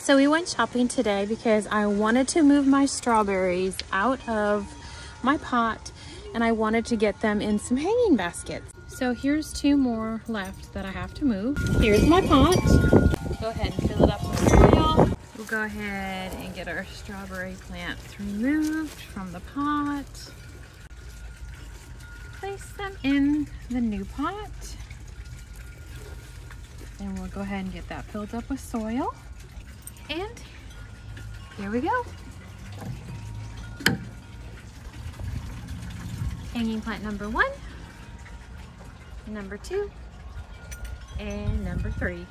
So we went shopping today because I wanted to move my strawberries out of my pot and I wanted to get them in some hanging baskets. So here's two more left that I have to move. Here's my pot. Go ahead and fill it up with soil. We'll go ahead and get our strawberry plants removed from the pot. Place them in the new pot. And we'll go ahead and get that filled up with soil. And here we go. Hanging plant number one, number two, and number three.